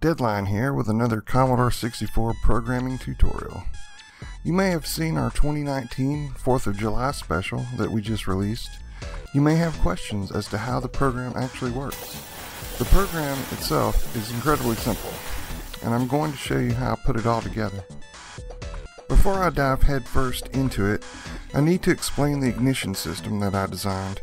Deadline here with another Commodore 64 programming tutorial. You may have seen our 2019 4th of July special that we just released. You may have questions as to how the program actually works. The program itself is incredibly simple, and I'm going to show you how I put it all together. Before I dive headfirst into it, I need to explain the ignition system that I designed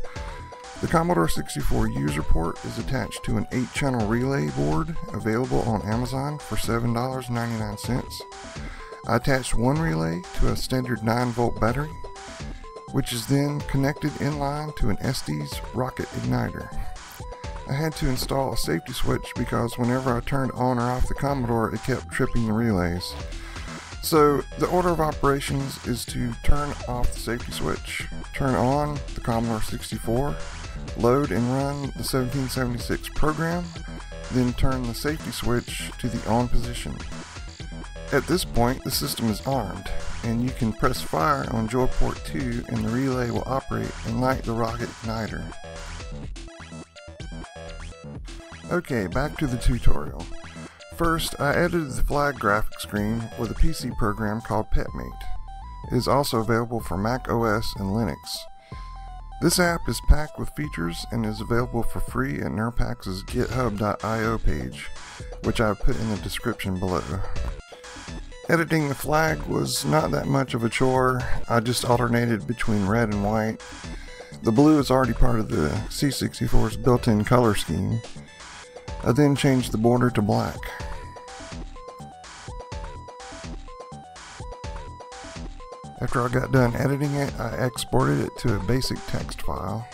the Commodore 64 user port is attached to an 8-channel relay board available on Amazon for $7.99. I attached one relay to a standard 9-volt battery, which is then connected in line to an Estes rocket igniter. I had to install a safety switch because whenever I turned on or off the Commodore, it kept tripping the relays. So the order of operations is to turn off the safety switch, turn on the Commodore 64, load and run the 1776 program, then turn the safety switch to the on position. At this point, the system is armed, and you can press fire on joy port 2 and the relay will operate and light the rocket igniter. Okay, back to the tutorial. First, I edited the flag graphic screen with a PC program called PetMate. It is also available for Mac OS and Linux. This app is packed with features and is available for free at Nurpax's github.io page, which I have put in the description below. Editing the flag was not that much of a chore, I just alternated between red and white. The blue is already part of the C64's built-in color scheme. I then changed the border to black. After I got done editing it, I exported it to a basic text file.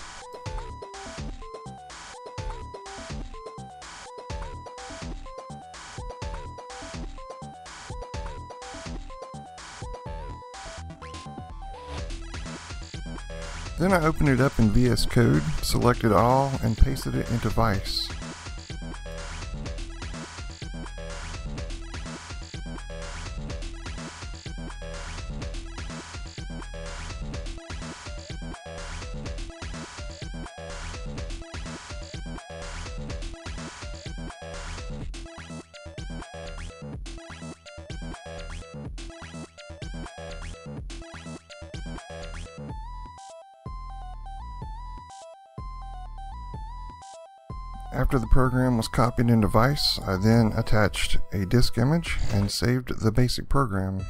Then I opened it up in VS Code, selected all, and pasted it into Vice. After the program was copied into Vice, I then attached a disk image and saved the basic program.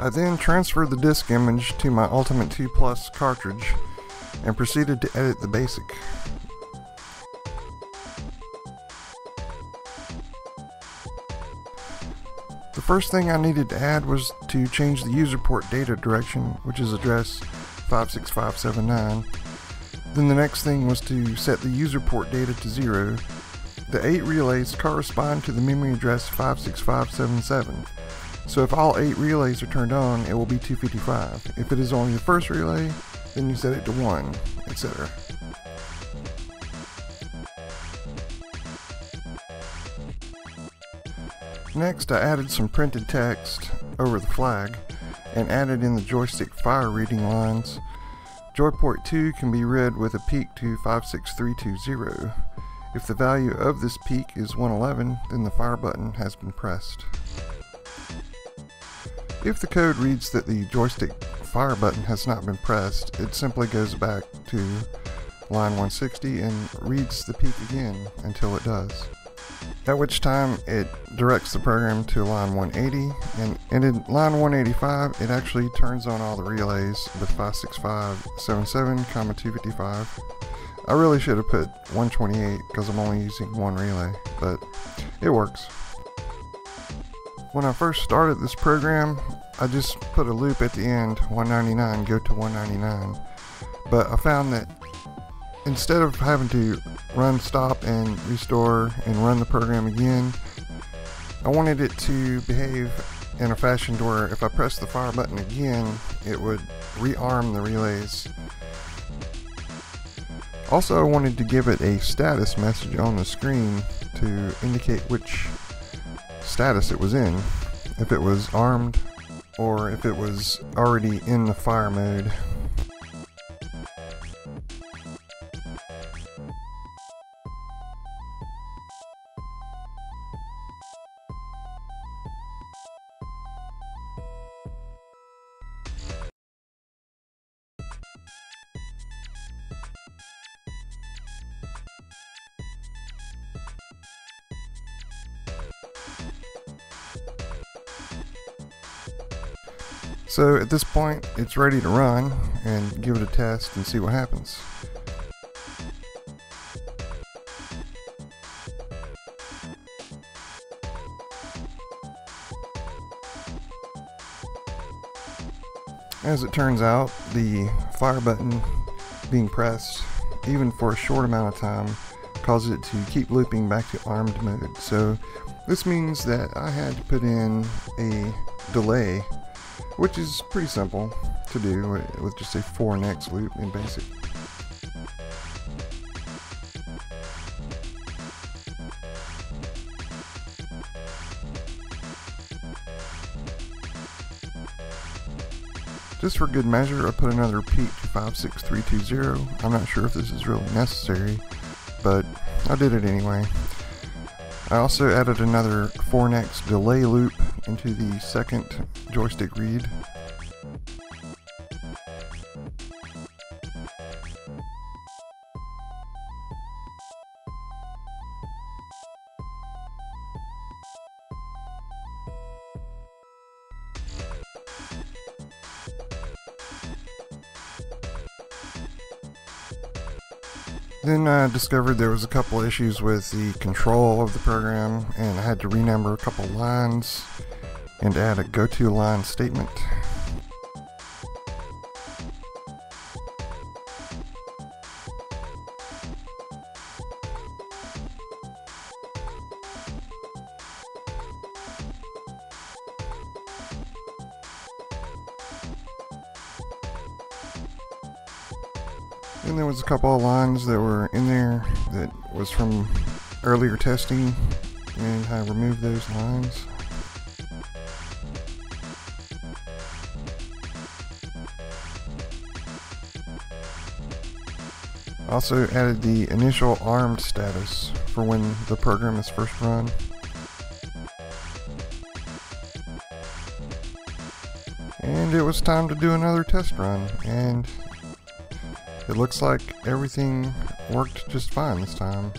I then transferred the disk image to my Ultimate 2 Plus cartridge and proceeded to edit the BASIC. The first thing I needed to add was to change the user port data direction, which is address 56579. Then the next thing was to set the user port data to 0. The 8 relays correspond to the memory address 56577. So if all 8 relays are turned on, it will be 255. If it is only the first relay, then you set it to 1, etc. Next, I added some printed text over the flag and added in the joystick fire reading lines. Joyport 2 can be read with a PEEK to 56320. If the value of this PEEK is 111, then the fire button has been pressed. If the code reads that the joystick fire button has not been pressed, it simply goes back to line 160 and reads the PEEK again until it does. At which time it directs the program to line 180 and, and in line 185 it actually turns on all the relays with 56577, 255. I really should have put 128 because I'm only using one relay, but it works. When I first started this program, I just put a loop at the end, 199, go to 199. But I found that instead of having to run stop and restore and run the program again, I wanted it to behave in a fashion to where if I press the fire button again, it would rearm the relays. Also, I wanted to give it a status message on the screen to indicate which status it was in. If it was armed or if it was already in the fire mode. So at this point, it's ready to run and give it a test and see what happens. As it turns out, the fire button being pressed, even for a short amount of time, causes it to keep looping back to armed mode. So this means that I had to put in a delay which is pretty simple to do uh, with just a FOR NEXT loop in BASIC. Just for good measure, I put another PEEK to 56320. I'm not sure if this is really necessary, but I did it anyway. I also added another FOR NEXT delay loop into the second joystick read. Then I discovered there was a couple issues with the control of the program and I had to renumber a couple lines and add a go-to line statement. And there was a couple of lines that were in there that was from earlier testing and I removed those lines. Also added the initial armed status for when the program is first run. And it was time to do another test run, and it looks like everything worked just fine this time.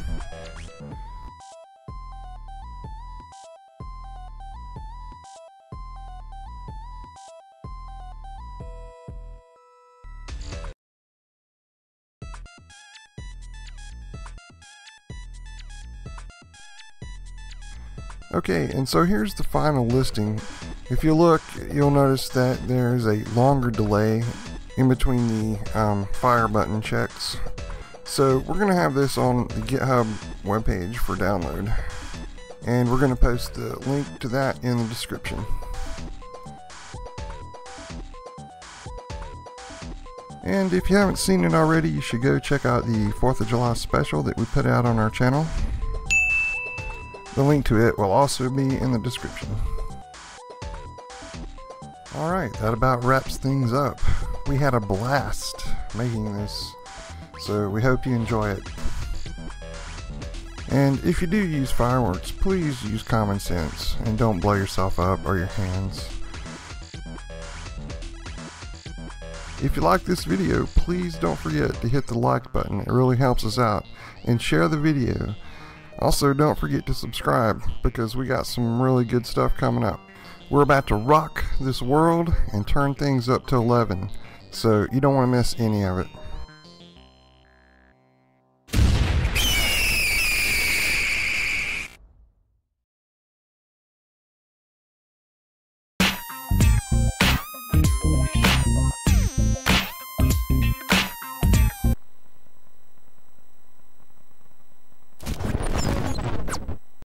Okay, and so here's the final listing. If you look, you'll notice that there's a longer delay in between the um, fire button checks. So we're going to have this on the GitHub webpage for download. And we're going to post the link to that in the description. And if you haven't seen it already, you should go check out the 4th of July special that we put out on our channel. The link to it will also be in the description. Alright, that about wraps things up. We had a blast making this, so we hope you enjoy it. And if you do use fireworks, please use common sense and don't blow yourself up or your hands. If you like this video, please don't forget to hit the like button. It really helps us out. And share the video. Also, don't forget to subscribe because we got some really good stuff coming up. We're about to rock this world and turn things up to 11, so you don't want to miss any of it.